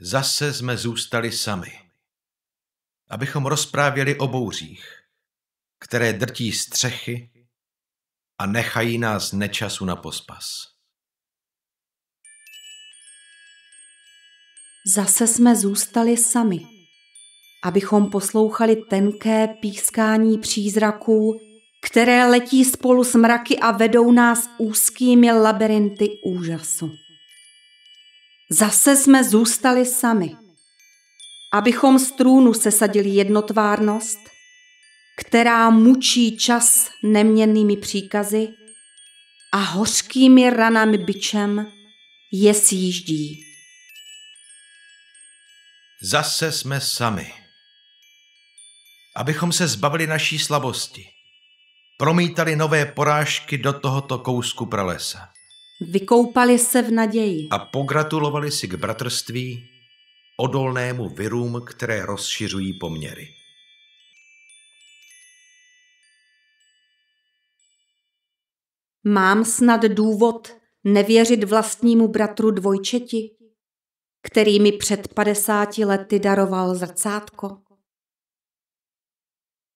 Zase jsme zůstali sami. Abychom rozprávěli o bouřích, které drtí střechy a nechají nás nečasu na pospas. Zase jsme zůstali sami, abychom poslouchali tenké pískání přízraků, které letí spolu s mraky a vedou nás úzkými labirinty úžasu. Zase jsme zůstali sami, abychom z trůnu sesadili jednotvárnost, která mučí čas neměnnými příkazy a hořkými ranami byčem je sjíždí. Zase jsme sami. Abychom se zbavili naší slabosti. Promítali nové porážky do tohoto kousku pralesa. Vykoupali se v naději. A pogratulovali si k bratrství odolnému virům, které rozšiřují poměry. Mám snad důvod nevěřit vlastnímu bratru dvojčeti, který mi před padesáti lety daroval zrcátko?